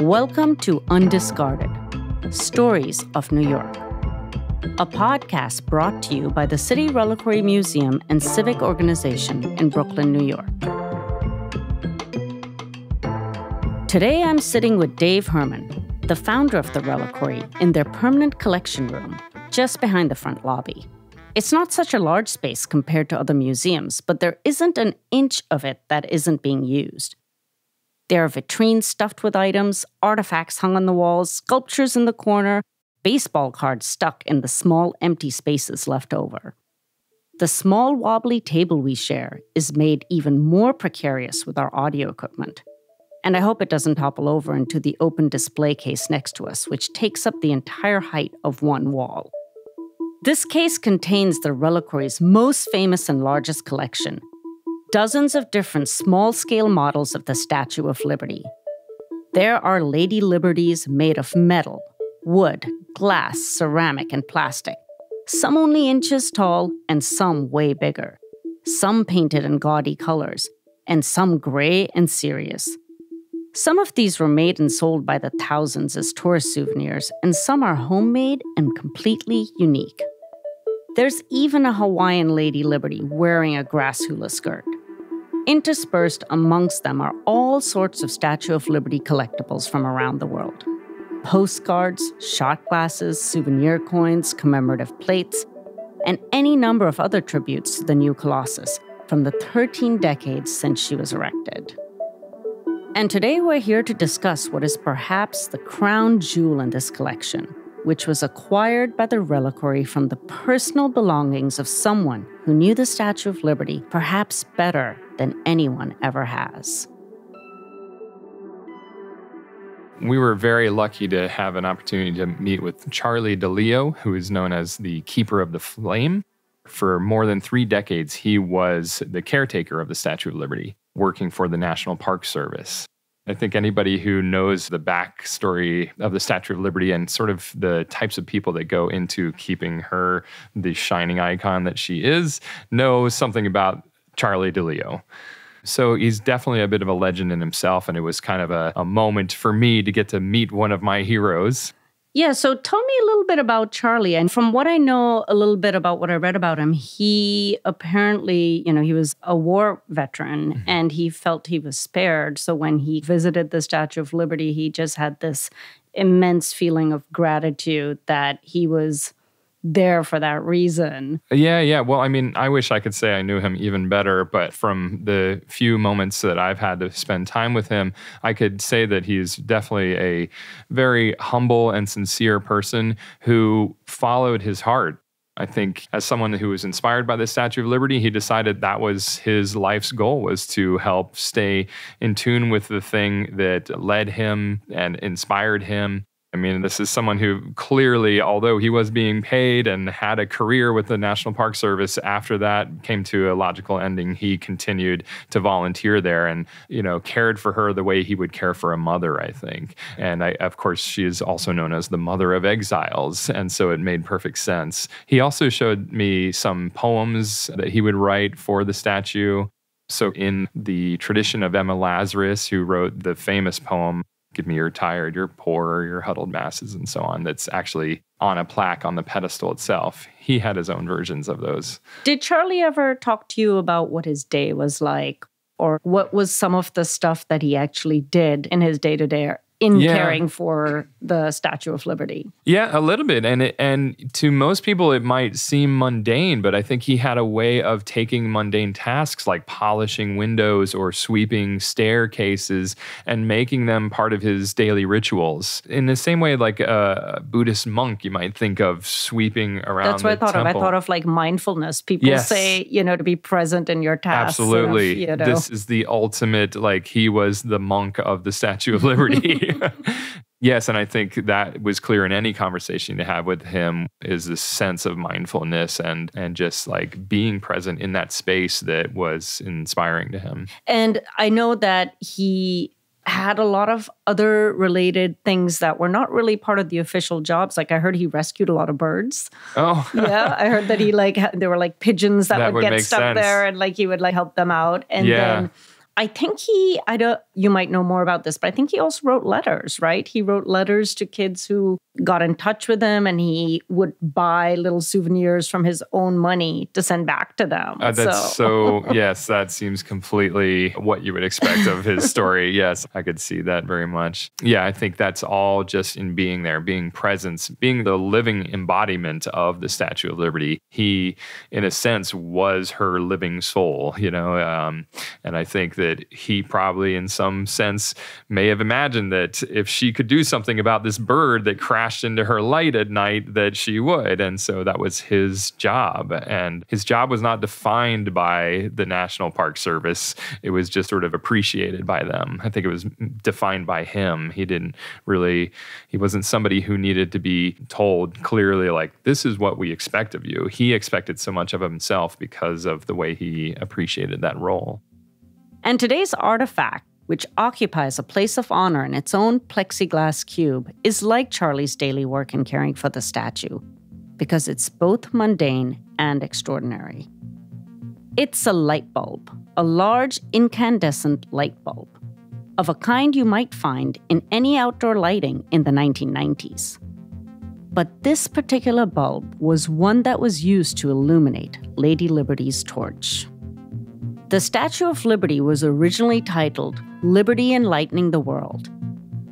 Welcome to Undiscarded Stories of New York, a podcast brought to you by the City Reliquary Museum and Civic Organization in Brooklyn, New York. Today I'm sitting with Dave Herman, the founder of the Reliquary, in their permanent collection room just behind the front lobby. It's not such a large space compared to other museums, but there isn't an inch of it that isn't being used. There are vitrines stuffed with items, artifacts hung on the walls, sculptures in the corner, baseball cards stuck in the small empty spaces left over. The small wobbly table we share is made even more precarious with our audio equipment. And I hope it doesn't topple over into the open display case next to us, which takes up the entire height of one wall. This case contains the reliquary's most famous and largest collection dozens of different small scale models of the Statue of Liberty. There are Lady Liberties made of metal, wood, glass, ceramic, and plastic, some only inches tall and some way bigger, some painted in gaudy colors, and some gray and serious. Some of these were made and sold by the thousands as tourist souvenirs, and some are homemade and completely unique. There's even a Hawaiian Lady Liberty wearing a grass hula skirt. Interspersed amongst them are all sorts of Statue of Liberty collectibles from around the world postcards, shot glasses, souvenir coins, commemorative plates, and any number of other tributes to the new Colossus from the 13 decades since she was erected. And today we're here to discuss what is perhaps the crown jewel in this collection which was acquired by the reliquary from the personal belongings of someone who knew the Statue of Liberty perhaps better than anyone ever has. We were very lucky to have an opportunity to meet with Charlie DeLeo, who is known as the Keeper of the Flame. For more than three decades, he was the caretaker of the Statue of Liberty, working for the National Park Service. I think anybody who knows the backstory of the Statue of Liberty and sort of the types of people that go into keeping her the shining icon that she is knows something about Charlie DeLeo. So he's definitely a bit of a legend in himself. And it was kind of a, a moment for me to get to meet one of my heroes. Yeah, so tell me a little bit about Charlie. And from what I know a little bit about what I read about him, he apparently, you know, he was a war veteran mm-hmm. and he felt he was spared. So when he visited the Statue of Liberty, he just had this immense feeling of gratitude that he was there for that reason. Yeah, yeah. Well, I mean, I wish I could say I knew him even better, but from the few moments that I've had to spend time with him, I could say that he's definitely a very humble and sincere person who followed his heart. I think as someone who was inspired by the Statue of Liberty, he decided that was his life's goal was to help stay in tune with the thing that led him and inspired him I mean, this is someone who clearly, although he was being paid and had a career with the National Park Service, after that came to a logical ending. He continued to volunteer there and, you know, cared for her the way he would care for a mother, I think. And I, of course, she is also known as the mother of exiles. And so it made perfect sense. He also showed me some poems that he would write for the statue. So, in the tradition of Emma Lazarus, who wrote the famous poem, give me your tired, your poor, your huddled masses, and so on. That's actually on a plaque on the pedestal itself. He had his own versions of those. Did Charlie ever talk to you about what his day was like? Or what was some of the stuff that he actually did in his day to day in yeah. caring for the Statue of Liberty. Yeah, a little bit, and it, and to most people it might seem mundane, but I think he had a way of taking mundane tasks like polishing windows or sweeping staircases and making them part of his daily rituals. In the same way, like a Buddhist monk, you might think of sweeping around. That's what I thought temple. of. I thought of like mindfulness. People yes. say, you know, to be present in your tasks. Absolutely, you know. this is the ultimate. Like he was the monk of the Statue of Liberty. Yes, and I think that was clear in any conversation to have with him is this sense of mindfulness and and just like being present in that space that was inspiring to him. And I know that he had a lot of other related things that were not really part of the official jobs. Like I heard he rescued a lot of birds. Oh, yeah. I heard that he like there were like pigeons that, that would, would, get stuck sense. there, and like he would like help them out. And yeah. then I think he, I don't, you might know more about this, but I think he also wrote letters, right? He wrote letters to kids who got in touch with him and he would buy little souvenirs from his own money to send back to them. Uh, that's so. so, yes, that seems completely what you would expect of his story. yes, I could see that very much. Yeah, I think that's all just in being there, being presence, being the living embodiment of the Statue of Liberty. He, in a sense, was her living soul, you know, um, and I think that that he probably, in some sense, may have imagined that if she could do something about this bird that crashed into her light at night, that she would. And so that was his job. And his job was not defined by the National Park Service, it was just sort of appreciated by them. I think it was defined by him. He didn't really, he wasn't somebody who needed to be told clearly, like, this is what we expect of you. He expected so much of himself because of the way he appreciated that role. And today's artifact, which occupies a place of honor in its own plexiglass cube, is like Charlie's daily work in caring for the statue, because it's both mundane and extraordinary. It's a light bulb, a large incandescent light bulb, of a kind you might find in any outdoor lighting in the 1990s. But this particular bulb was one that was used to illuminate Lady Liberty's torch. The Statue of Liberty was originally titled Liberty Enlightening the World,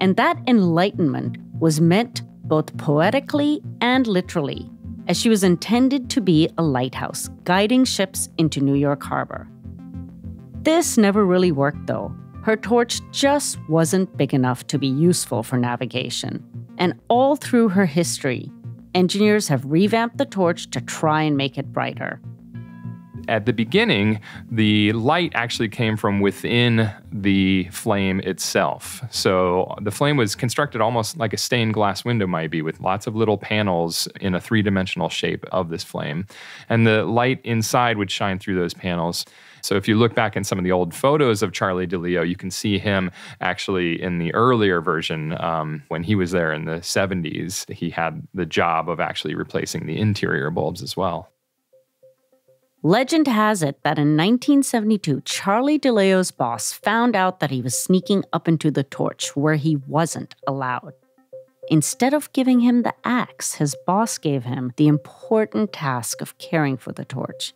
and that enlightenment was meant both poetically and literally, as she was intended to be a lighthouse guiding ships into New York Harbor. This never really worked though. Her torch just wasn't big enough to be useful for navigation. And all through her history, engineers have revamped the torch to try and make it brighter at the beginning, the light actually came from within the flame itself. So the flame was constructed almost like a stained glass window might be, with lots of little panels in a three dimensional shape of this flame. And the light inside would shine through those panels. So if you look back in some of the old photos of Charlie DeLeo, you can see him actually in the earlier version um, when he was there in the 70s. He had the job of actually replacing the interior bulbs as well. Legend has it that in 1972, Charlie DeLeo's boss found out that he was sneaking up into the torch where he wasn't allowed. Instead of giving him the axe, his boss gave him the important task of caring for the torch.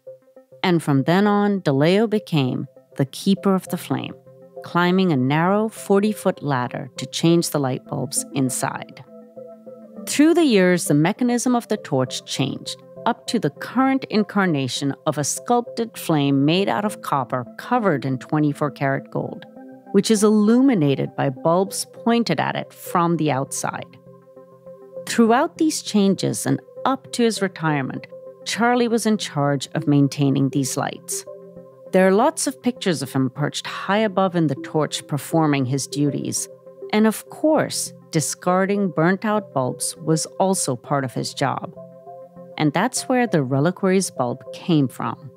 And from then on, DeLeo became the keeper of the flame, climbing a narrow 40 foot ladder to change the light bulbs inside. Through the years, the mechanism of the torch changed up to the current incarnation of a sculpted flame made out of copper covered in 24 karat gold, which is illuminated by bulbs pointed at it from the outside. Throughout these changes and up to his retirement, Charlie was in charge of maintaining these lights. There are lots of pictures of him perched high above in the torch performing his duties. And of course, discarding burnt out bulbs was also part of his job. And that's where the reliquary's bulb came from.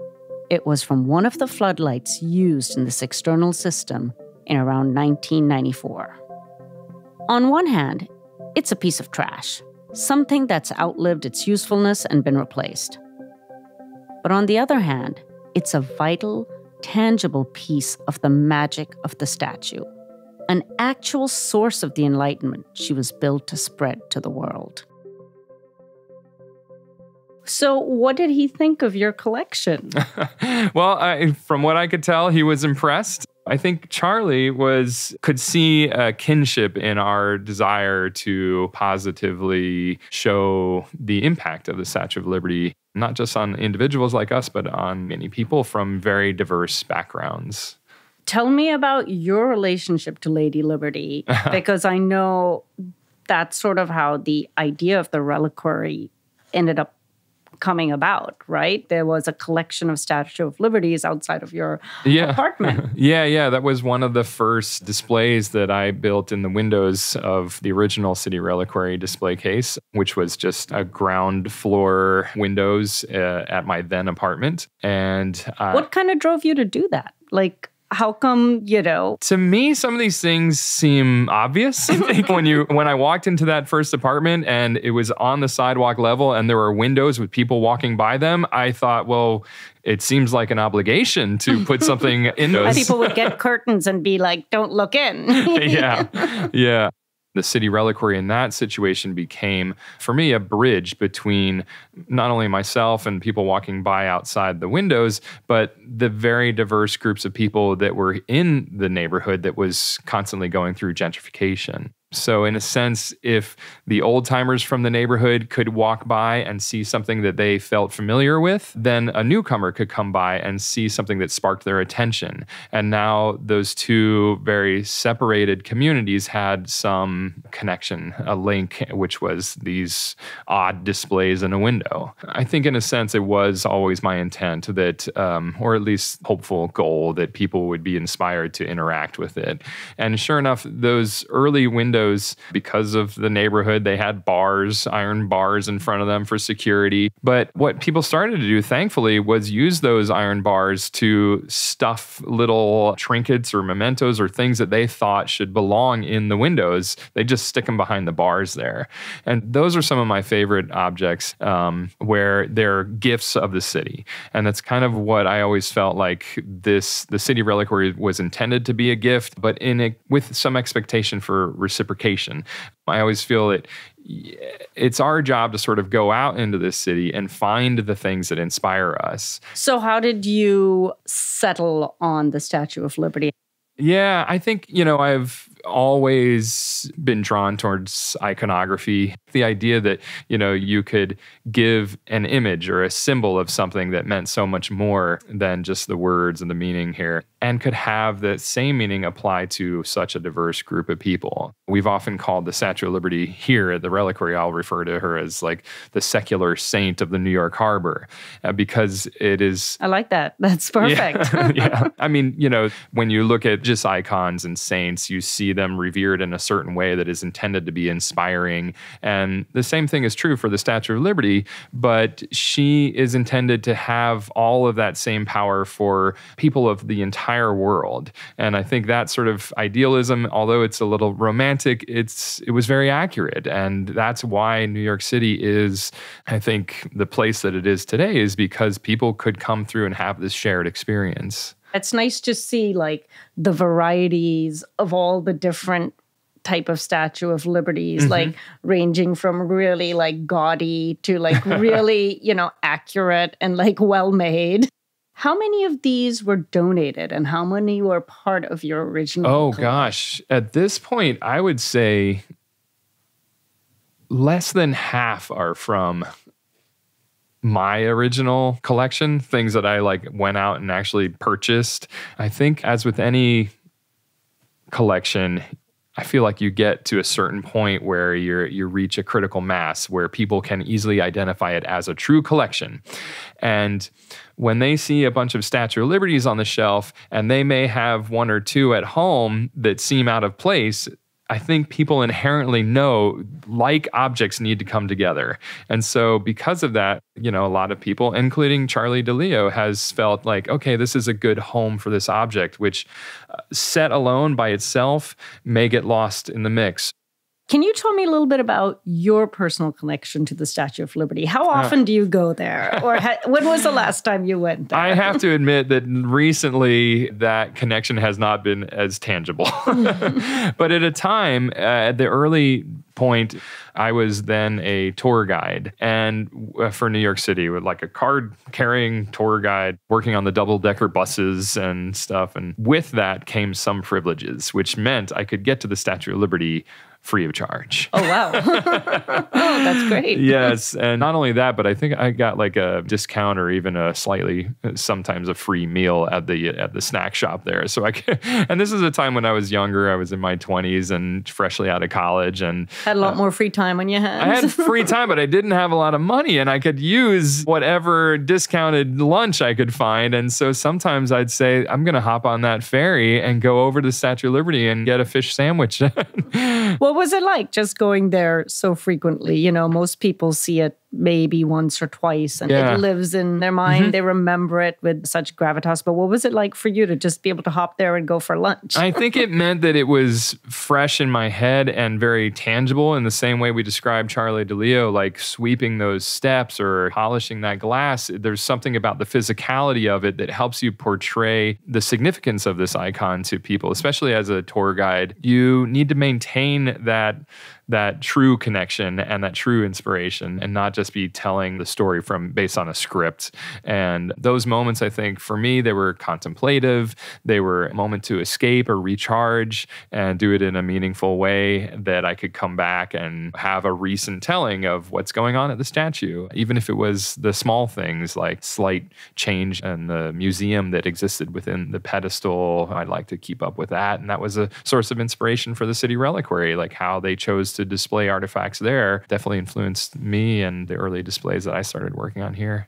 It was from one of the floodlights used in this external system in around 1994. On one hand, it's a piece of trash, something that's outlived its usefulness and been replaced. But on the other hand, it's a vital, tangible piece of the magic of the statue, an actual source of the enlightenment she was built to spread to the world. So, what did he think of your collection? well, I, from what I could tell, he was impressed. I think Charlie was could see a kinship in our desire to positively show the impact of the Statue of Liberty, not just on individuals like us, but on many people from very diverse backgrounds. Tell me about your relationship to Lady Liberty, because I know that's sort of how the idea of the reliquary ended up coming about, right? There was a collection of Statue of Liberties outside of your yeah. apartment. yeah, yeah. That was one of the first displays that I built in the windows of the original City Reliquary display case, which was just a ground floor windows uh, at my then apartment. And uh, what kind of drove you to do that? Like, how come, you know? To me, some of these things seem obvious. I think when you when I walked into that first apartment and it was on the sidewalk level and there were windows with people walking by them, I thought, well, it seems like an obligation to put something in those. People would get curtains and be like, don't look in. yeah. Yeah the city reliquary in that situation became, for me, a bridge between not only myself and people walking by outside the windows, but the very diverse groups of people that were in the neighborhood that was constantly going through gentrification. So, in a sense, if the old timers from the neighborhood could walk by and see something that they felt familiar with, then a newcomer could come by and see something that sparked their attention. And now those two very separated communities had some connection, a link, which was these odd displays in a window. I think, in a sense, it was always my intent that, um, or at least hopeful goal, that people would be inspired to interact with it. And sure enough, those early windows windows because of the neighborhood. They had bars, iron bars in front of them for security. But what people started to do, thankfully, was use those iron bars to stuff little trinkets or mementos or things that they thought should belong in the windows. They just stick them behind the bars there. And those are some of my favorite objects um, where they're gifts of the city. And that's kind of what I always felt like this the city reliquary was intended to be a gift, but in a, with some expectation for reciprocity reciprocation. I always feel that it's our job to sort of go out into this city and find the things that inspire us. So, how did you settle on the Statue of Liberty? Yeah, I think, you know, I've always been drawn towards iconography. The idea that, you know, you could give an image or a symbol of something that meant so much more than just the words and the meaning here and could have the same meaning apply to such a diverse group of people. We've often called the Statue of Liberty here at the reliquary, I'll refer to her as like the secular saint of the New York Harbor uh, because it is. I like that. That's perfect. Yeah. yeah. I mean, you know, when you look at just icons and saints, you see them revered in a certain way that is intended to be inspiring. And the same thing is true for the Statue of Liberty, but she is intended to have all of that same power for people of the entire world. And I think that sort of idealism, although it's a little romantic, it's it was very accurate. And that's why New York City is, I think, the place that it is today is because people could come through and have this shared experience. It's nice to see like the varieties of all the different type of statue of liberties mm-hmm. like ranging from really like gaudy to like really you know accurate and like well made how many of these were donated and how many were part of your original oh collection? gosh at this point i would say less than half are from my original collection, things that I like went out and actually purchased. I think as with any collection, I feel like you get to a certain point where you you reach a critical mass where people can easily identify it as a true collection. And when they see a bunch of Statue of Liberties on the shelf and they may have one or two at home that seem out of place, I think people inherently know like objects need to come together. And so, because of that, you know, a lot of people, including Charlie DeLeo, has felt like, okay, this is a good home for this object, which uh, set alone by itself may get lost in the mix. Can you tell me a little bit about your personal connection to the Statue of Liberty? How uh, often uh, do you go there? Or ha- when was the last time you went there? I have to admit that recently that connection has not been as tangible. but at a time, uh, at the early point, I was then a tour guide and uh, for New York City with like a card carrying tour guide working on the double decker buses and stuff. And with that came some privileges, which meant I could get to the Statue of Liberty free of charge. Oh wow. oh, that's great. yes, and not only that, but I think I got like a discount or even a slightly sometimes a free meal at the at the snack shop there. So I could, and this is a time when I was younger. I was in my 20s and freshly out of college and had a lot uh, more free time on your hands. I had free time, but I didn't have a lot of money and I could use whatever discounted lunch I could find. And so sometimes I'd say I'm going to hop on that ferry and go over to the Statue of Liberty and get a fish sandwich. well, was it like just going there so frequently? You know, most people see it maybe once or twice and Yeah. it lives in their mind. Mhm. They remember it with such gravitas. But what was it like for you to just be able to hop there and go for lunch? I think it meant that it was fresh in my head and very tangible in the same way we described Charlie DeLeo, like sweeping those steps or polishing that glass. There's something about the physicality of it that helps you portray the significance of this icon to people, especially as a tour guide. You need to maintain that that true connection and that true inspiration and not just be telling the story from based on a script. And those moments i think for me they were contemplative. They were a moment to escape or recharge and do it in a meaningful way that i could come back and have a recent telling of what's going on at the statue even if it was the small things like slight change in the museum that existed within the pedestal. I'd like to keep up with that. And that was a source of inspiration for the city reliquary like how they chose to display artifacts there definitely influenced me and the early displays that I started working on here.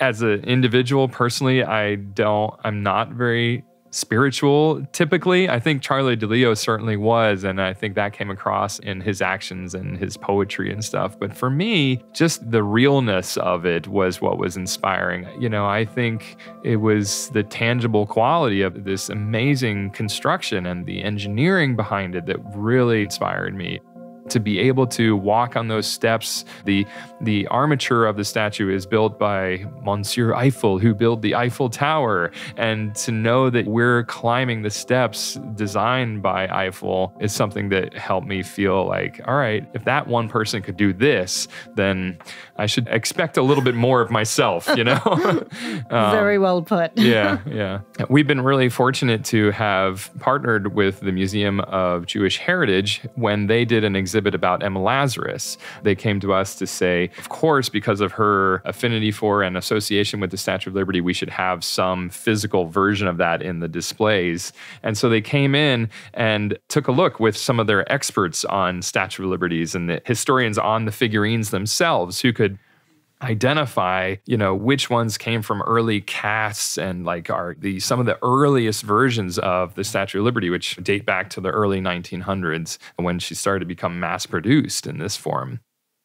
As an individual, personally, I don't, I'm not very spiritual typically. I think Charlie DeLeo certainly was, and I think that came across in his actions and his poetry and stuff. But for me, just the realness of it was what was inspiring. You know, I think it was the tangible quality of this amazing construction and the engineering behind it that really inspired me to be able to walk on those steps. The the armature of the statue is built by Monsieur Eiffel, who built the Eiffel Tower, and to know that we're climbing the steps designed by Eiffel is something that helped me feel like, all right, if that one person could do this, then I should expect a little bit more of myself, you know? Um, Very well put. yeah, yeah. We've been really fortunate to have partnered with the Museum of Jewish Heritage when they did an exhibit about Emma Lazarus. They came to us to say, of course, because of her affinity for and association with the Statue of Liberty, we should have some physical version of that in the displays. And so they came in and took a look with some of their experts on Statue of Liberties and the historians on the figurines themselves who could identify you know which ones came from early casts and like are the some of the earliest versions of the statue of liberty which date back to the early 1900s when she started to become mass produced in this form.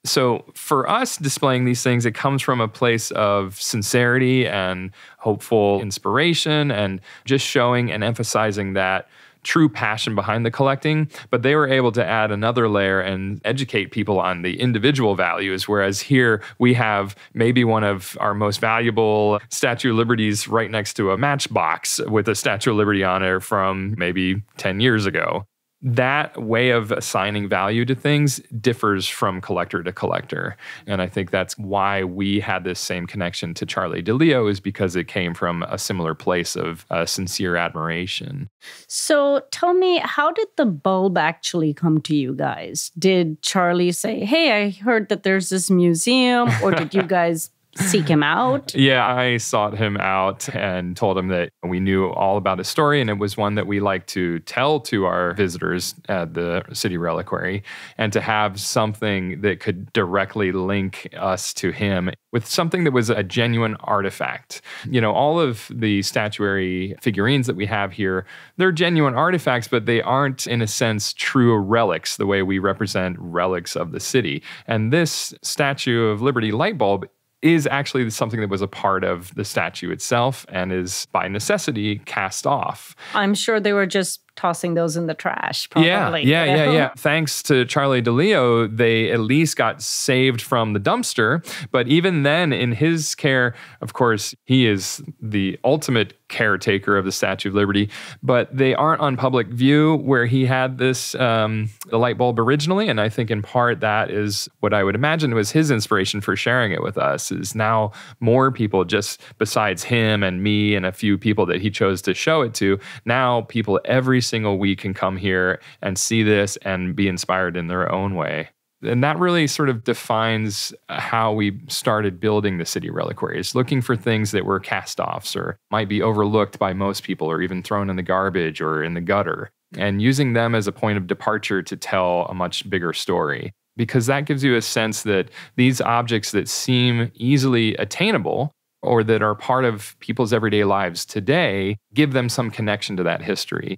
So for us displaying these things it comes from a place of sincerity and hopeful inspiration and just showing and emphasizing that true passion behind the collecting, but they were able to add another layer and educate people on the individual values. Whereas here we have maybe one of our most valuable Statue of Liberties right next to a matchbox with a Statue of Liberty on it from maybe 10 years ago. That way of assigning value to things differs from collector to collector. And I think that's why we had this same connection to Charlie DeLeo, is because it came from a similar place of uh, sincere admiration. So tell me, how did the bulb actually come to you guys? Did Charlie say, Hey, I heard that there's this museum, or did you guys seek him out? Yeah, I sought him out and told him that we knew all about his story, and it was one that we like to tell to our visitors at the city reliquary, and to have something that could directly link us to him with something that was a genuine artifact. You know, all of the statuary figurines that we have here, they're genuine artifacts, but they aren't, in a sense, true relics the way we represent relics of the city. And this Statue of Liberty light bulb is actually something that was a part of the statue itself and is by necessity cast off. I'm sure they were just tossing those in the trash, probably. Yeah, yeah, yeah, yeah. Thanks to Charlie DeLeo, they at least got saved from the dumpster. But even then, in his care, of course, he is the ultimate caretaker of the Statue of Liberty. But they aren't on public view where he had this um, the light bulb originally, and I think in part that is what I would imagine was his inspiration for sharing it with us. Is now more people just besides him and me and a few people that he chose to show it to. Now people every single week can come here and see this and be inspired in their own way. And that really sort of defines how we started building the city reliquaries, looking for things that were cast offs or might be overlooked by most people or even thrown in the garbage or in the gutter, and using them as a point of departure to tell a much bigger story. Because that gives you a sense that these objects that seem easily attainable or that are part of people's everyday lives today give them some connection to that history.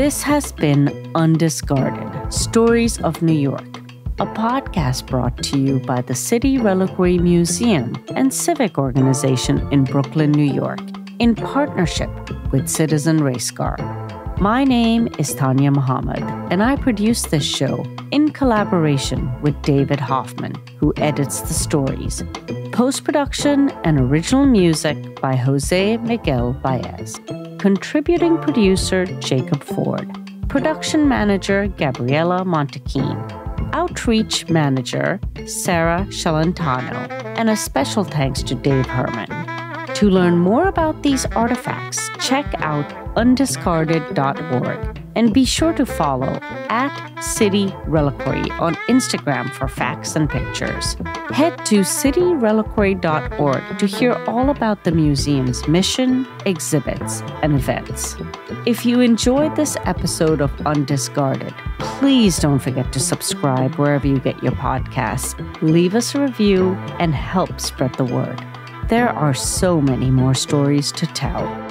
This has been Undiscarded Stories of New York, a podcast brought to you by the City Reliquary Museum and Civic Organization in Brooklyn, New York, in partnership with Citizen Racecar. My name is Tania Muhammad, and I produce this show in collaboration with David Hoffman, who edits the stories. Post production and original music by Jose Miguel Baez. Contributing producer Jacob Ford. Production manager Gabriela Montequin. Outreach manager Sarah Shalantano. And a special thanks to Dave Herman. To learn more about these artifacts, check out undiscarded.org and be sure to follow at City Reliquary on Instagram for facts and pictures. Head to cityreliquary.org to hear all about the museum's mission, exhibits, and events. If you enjoyed this episode of Undiscarded, please don't forget to subscribe wherever you get your podcasts, leave us a review, and help spread the word. There are so many more stories to tell.